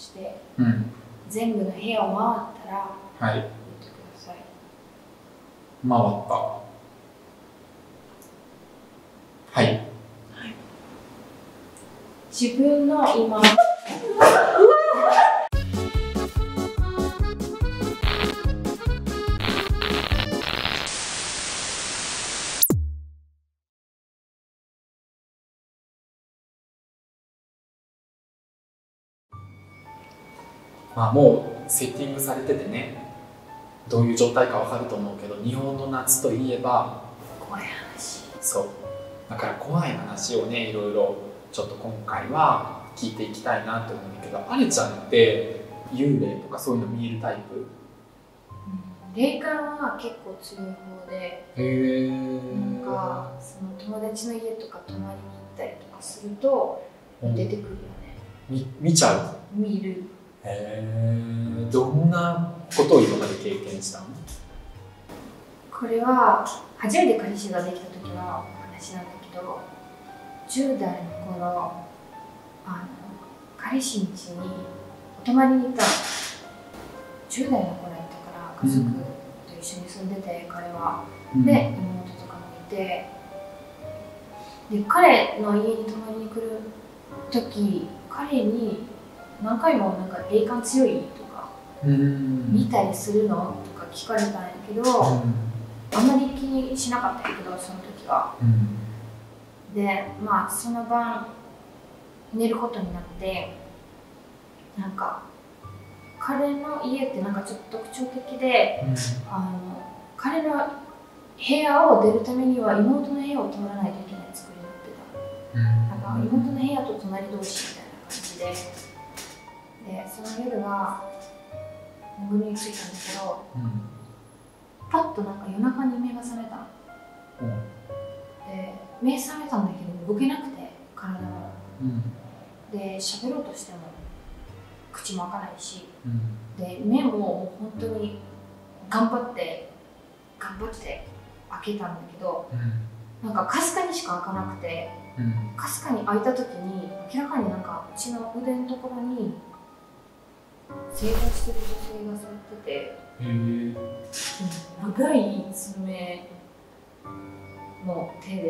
してうん。全部の部屋を回ったらはい。言ってください。回った。はい。自分の今 まあもうセッティングされててねどういう状態かわかると思うけど日本の夏といえば怖い話。そう。だから怖い話をねいろいろちょっと今回は聞いていきたいなって思うんだけどあれちゃんって幽霊とかそういうの見えるタイプ？霊感は結構強い方でへえなんかその友達の家とか泊まりに行ったりとかすると出てくるよね。み見ちゃう？見るへえどんなことを今まで経験したの？これは初めて彼氏ができた時の話なんだけど10代の頃あの彼氏ん家にお泊まりに行った。の10代の頃やったから家族と一緒に住んでて、彼は。で妹とかもいて。で彼の家に泊まりに来る時彼に何回もなんか霊感強いとかうん。見たりするのとか聞かれたんやけど、あんまり気にしなかったんやけどその時は。うん。でまあその晩寝ることになってなんか彼の家ってなんかちょっと特徴的であの彼の部屋を出るためには妹の部屋を通らないといけない作りになってた。なんか妹の部屋と隣同士みたいな感じででその夜が眠りについたんだけどパッとなんか夜中に目が覚めたの。で目覚めたんだけど動けなくて体もで喋ろうとしても口も開かないしで目ももう本当に頑張って頑張って開けたんだけどなんかかすかにしか開かなくてかすかに開いた時に明らかになんかうちの腕のところに正座してる女性が座ってて。長い爪の手で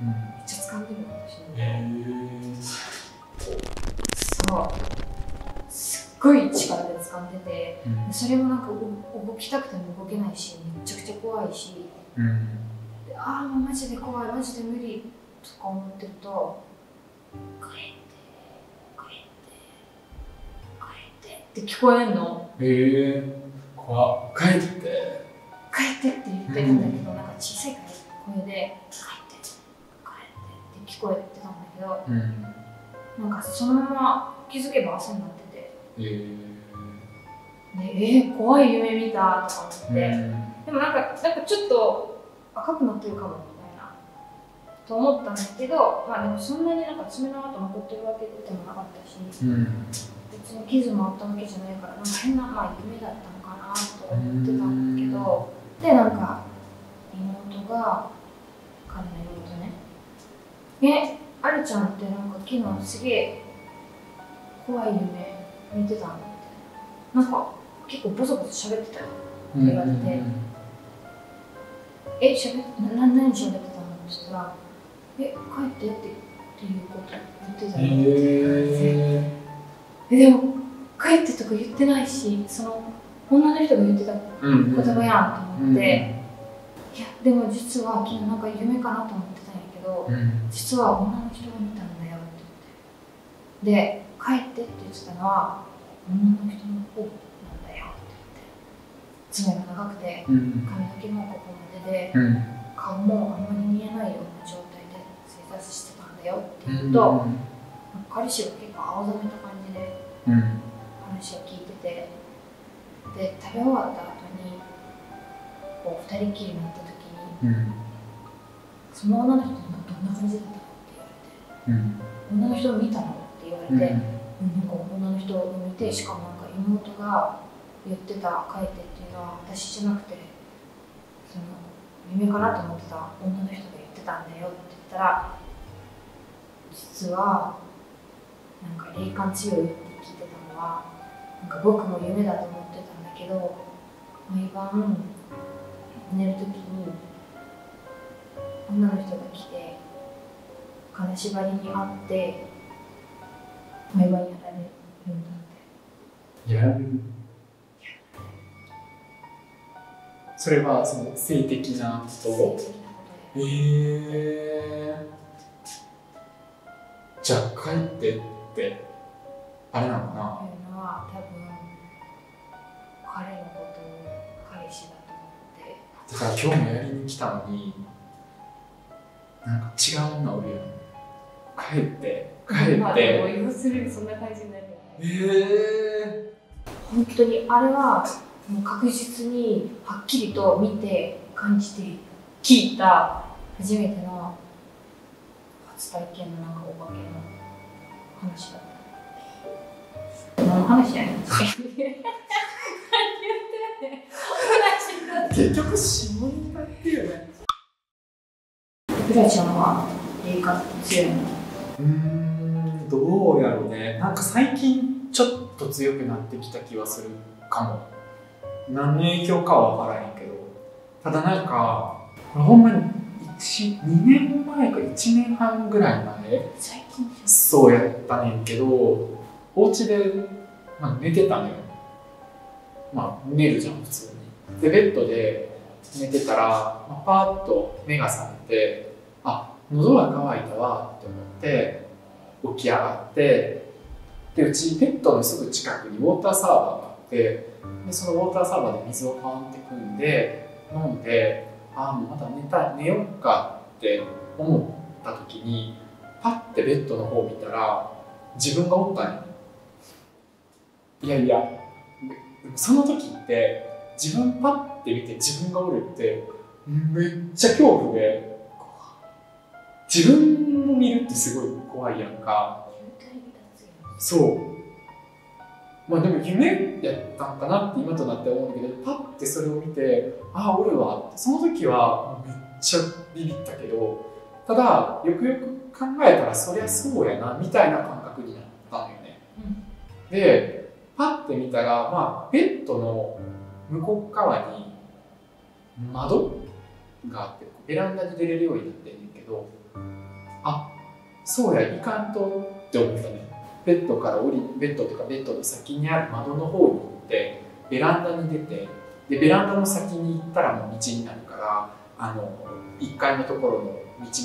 めっちゃ掴んでるの私の腕そう。すっごい力で掴んでて。それもなんか動動きたくても動けないしめちゃくちゃ怖いし。でああもうマジで怖いマジで無理とか思ってると「帰って帰って。帰って」って聞こえんの。へえ。怖っ。帰って帰ってって言ってたんだけど、なんか小さい声で「帰って帰って」って聞こえてたんだけどうん。なんかそのまま気づけば朝になってて。へえ。でえー、怖い夢見たとか思って、でもなんかなんかちょっと赤くなってるかもみたいな。と思ったんだけどまあでもそんなになんか爪の跡残ってるわけでもなかったし。うん別に傷もあったわけじゃないからなんか変な、まあ、夢だったのかなと思ってたんだけどでなんか妹が彼の妹ね「えあるちゃんってなんか昨日すげえ怖い夢見てたの?」みたいななんか結構ボソボソ喋ってたよ。って言われて。え、しゃべな何しゃべってたのって言ったら、え、帰ってってっていうこと言ってたよ、へえ、でも、帰ってとか言ってないし、その女の人が言ってたうん言葉やんと思って、いや、でも実は昨日なんか夢かなと思ってたんやけど、うん。実は女の人が見たんだよって言って。で、帰ってって言ってたのは、女の人の方なんだよって言って。爪が長くて、うん。髪の毛もここまでで、うん。顔もあんまり見えないような状態で生活してたんだよって言うと、彼氏が結構青ざめた感じで話を聞いててで食べ終わった後にこう二人きりになった時にうん。その女の人どん。な感じだったのって言われて女の人を見たのって言われて、うん。うん。なん。か女の人を見てしかもなん。か妹が言ってた書いてっていうのは私じゃなくてその夢かなと思ってた女の人が言ってたん。だよって言ったら実はなん。か霊感強いって聞いてたのがなんか僕も夢だと思ってたんだけど毎晩寝る時に女の人が来て金縛りにあって毎晩やられるんだって。やられる。それはその性的なこと？性的なことで。えー、じゃあ帰ってってあれなのかな？というのは多分彼のことを彼氏だと思って。だから今日もやりに来たのになんか違う女おるやん帰って帰まあでもって要するにそんな感じになるよね。え本当にあれはもう確実にはっきりと見て感じて聞いた初めての初体験のなんかお化けの話だった何の話やねん。結局下ネタっていうね。てフラちゃんは霊感強いの？うーんどうやろうね。なんか最近ちょっと強くなってきた気はするかも。何の影響かは分からへんけど。ただなんかこれほんまに1 2年前か1年半ぐらい前最近じそうやったねんけどお家で、まあ、寝てたのよ。まあ寝るじゃん普通に。でベッドで寝てたら、まあ、パーッと目が覚めてあ喉が渇いたわって思って起き上がってでうちベッドのすぐ近くにウォーターサーバーがあってでそのウォーターサーバーで水をパーンって汲んで飲んでああもうまた寝た寝よっかって思った時にパッてベッドの方を見たら自分がおったんやいやいやその時って自分パッて見て自分がおるってめっちゃ恐怖で自分を見るってすごい怖いやんか。そう。まあでも夢やったんかなって今となって思うんだけどパッてそれを見てああおるわその時はめっちゃビビったけどただよくよく考えたらそりゃそうやなみたいな感覚になったのよね、でパッて見たらまあベッドの向こう側に窓があってベランダに出れるようになってんねんけどあそうやいかんとって思ったね。ベッドから降りベッドとかベッドの先にある窓の方に行ってベランダに出てでベランダの先に行ったらもう道になるからあの1階のところの道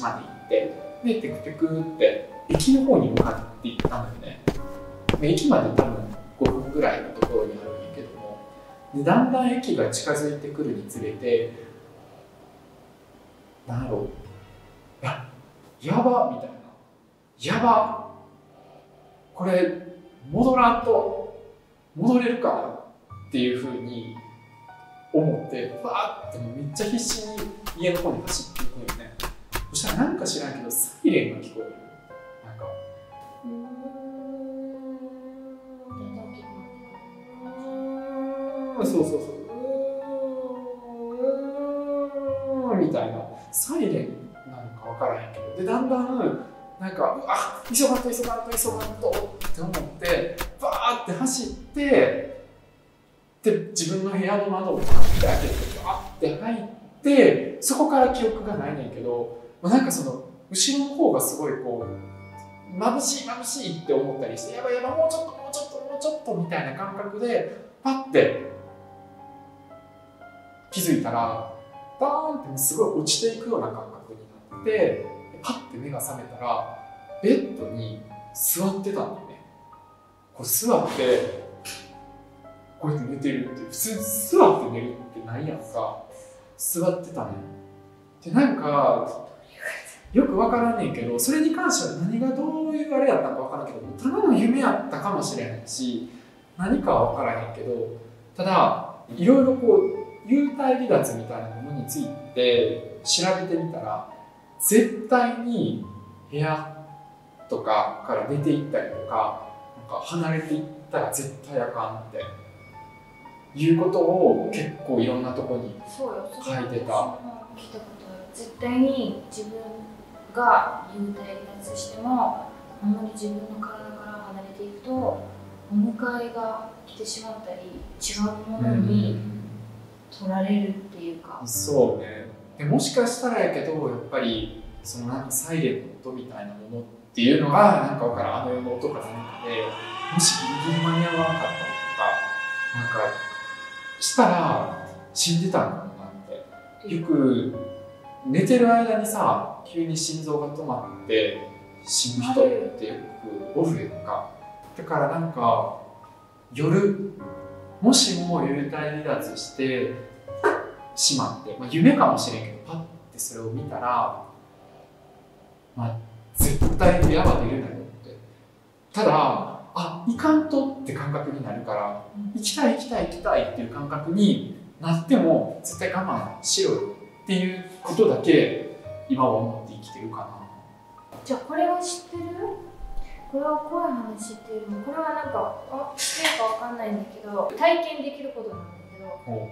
まで行ってでテクテクって駅の方に向かって行ったのよね。駅まで多分5分ぐらいのところにあるんやけどもでだんだん駅が近づいてくるにつれてなんだろうややばみたいな。やば。これ戻らんと戻れるかなっていうふうに思ってバーってめっちゃ必死に家の方に走っていくんよね。そしたらなんか知らんけどサイレンが聞こえる。なんかそうそうそう。うーん。みたいなサイレンなのか分からへんけど。でだんだんなんかうわ急がんと急がんと急がんとって思ってバーって走ってで自分の部屋の窓をバーって開けてバーって入ってそこから記憶がないねんけどまあなんかその後ろの方がすごいこう眩しい眩しいって思ったりしてやばいやばいもうちょっともうちょっともうちょっとみたいな感覚でパッて気づいたらバーンってすごい落ちていくような感覚になってパッて目が覚めたらベッドに座ってたんだよね。こう座ってこうやって寝てるって普通座って寝るってないやんか。座ってたのよ。でなんかよくわからんねんけどそれに関しては何がどういうあれやったかわからんけどただの夢やったかもしれないし何かはわからへんけどただいろいろこう幽体離脱みたいなものについて調べてみたら絶対に部屋とかから出て行ったりとかなんか離れていったら絶対あかんっていうことを結構いろんなとこに書いてた。絶対に自分が幽体離脱してもあんまり自分の体から離れていくとお迎えが来てしまったり違うものに取られるっていうか、そうね。でもしかしたらやけどやっぱりそのなんかサイレンの音みたいなものっていうのがなんかわからん。あの世の音か何かでもしギリギリ間に合わなかったりとかなんかしたら死んでたんだろうなって。よく寝てる間にさ急に心臓が止まって死ぬ人ってよくおるやんか。だからなんか夜もしも幽体離脱してしまって、まあ、夢かもしれんけどパッてそれを見たらまあ絶対部屋は出れないよって。ただあ行かんとって感覚になるから行きたい行きたい行きたいっていう感覚になっても絶対我慢しろよっていうことだけ今は思って生きてるかな。じゃあこれは知ってる？これは怖い話知ってるこれはなんかあ知ってるかわかんないんだけど体験できることなんだけど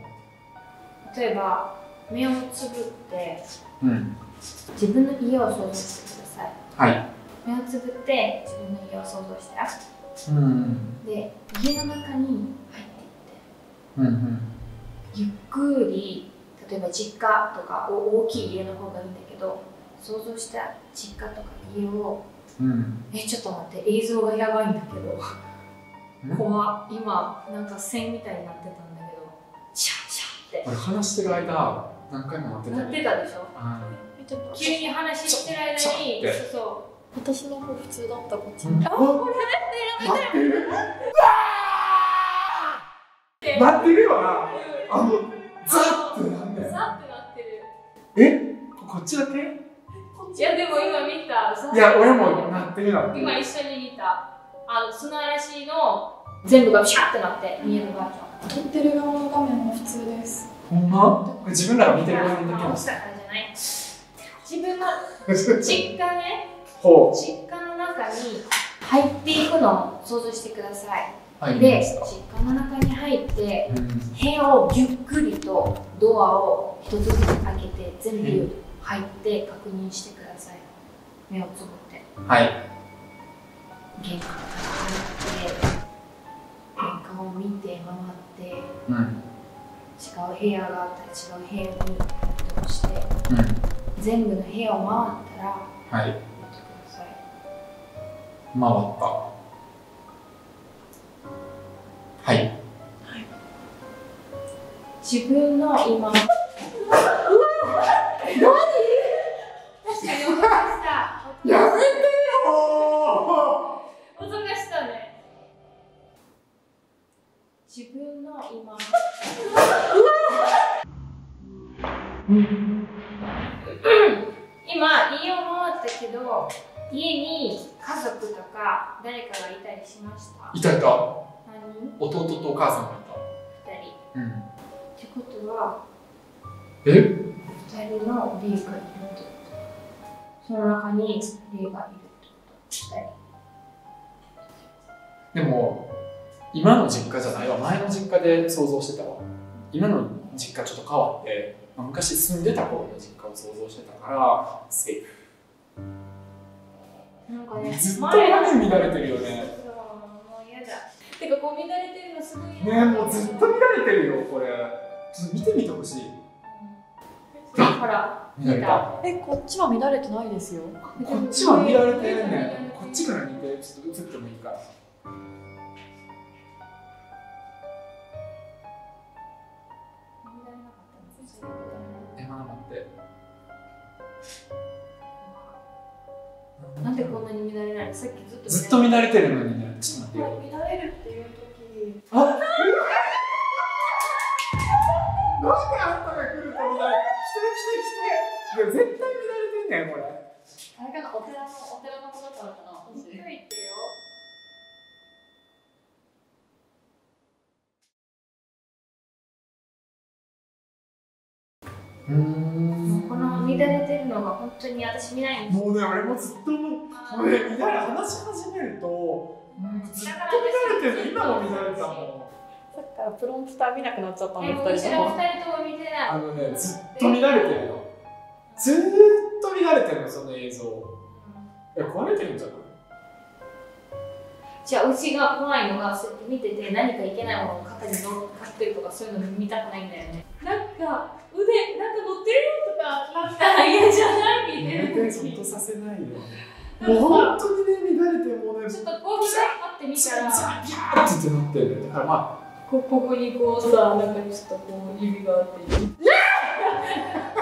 例えば目をつぶってうん。自分の家を想像してください。はい。目をつぶって自分の家を想像して。うん。で家の中に入っていって。うんうん。ゆっくり例えば実家とかお大きい家の方がいいんだけど想像した実家とか家をうん。えちょっと待って映像がやばいんだけど。うん怖っ。今なんか線みたいになってたんだけど。シャッシャッ俺話してる間何回もなってってなったねてたでしょ？見てた。急に話してる間にそうそう。私の方普通だったこっちうん。あこれ待ってるって待ってるよな。あのザッてなんだよ。ザってなってる。え？こっちだけ？いやでも今見た。ザいや俺もなってるなってる今一緒に見たあの砂嵐の全部がシャッてなって見えるバージョン撮ってる側の画面も普通です。ほんま？自分らが見てる側にだけのあしたからじゃない？自分の 実家ねほ実家の中に入っていくのを想像してください、うはいで実家の中に入ってうん。部屋をゆっくりとドアを一つずつ開けて全部入って確認してください。目をつぶってはい。玄関から入って玄関を見て回ってうん。違う部屋があったら違う部屋に移動してうん。全部の部屋を回ったらはい。言ってください。回った。はい。自分の今した。いたいた。弟とお母さんがい二人。たうん。ってことはえ？二人の霊がいるってこと。その中に霊がいるってこと。二人。でも今の実家じゃないわ。前の実家で想像してたわ。今の実家ちょっと変わって、まあ昔住んでた頃の実家を想像してたからセーなんかねフずっと乱れてるよねてかこう乱れてるのすごいねえもうずっと乱れてるよこれ。ちょっと見てみてほしい。うん。ほら乱れた。えこっちは乱れてないですよ。こっちは乱れてるね。こっちから見てちょっと映ってもいいか。えまだ待って。なんでこんなに乱れないの？さっきずっとずっと乱れてるのにね。ちょっと待ってよ。乱れるっていう時あなんであんたが来ると思ない来て来て来て。いや絶対乱れてんねんこれ。あれかなお寺のお寺の子だったのかなもし言ってようこの乱れてるのが本当に私。見ないん。ですもうね俺もずっともうこれ乱れ話し始めるとずっと見られてる。今も見られたもん。さっきからプロンプター見なくなっちゃったん2人とも。見あのねずっと見られてるのずっと見られてるのその映像。え壊れてるんじゃない？じゃあうちが怖いのが見てて何かいけないものを肩に乗っかってるとかそういうの見たくないんだよね。なんか腕なんか乗ってるよとかあったら 嫌じゃないみたいな。運とさせないよ。もう本当にね、乱れて、もうね、ちょっとこう、ピャって見たら、ピャーってなってね、だからまあ、ここにこうさ、なんかちょっとこう、指があって。